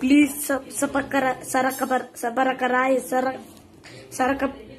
please सब सबर करा खबर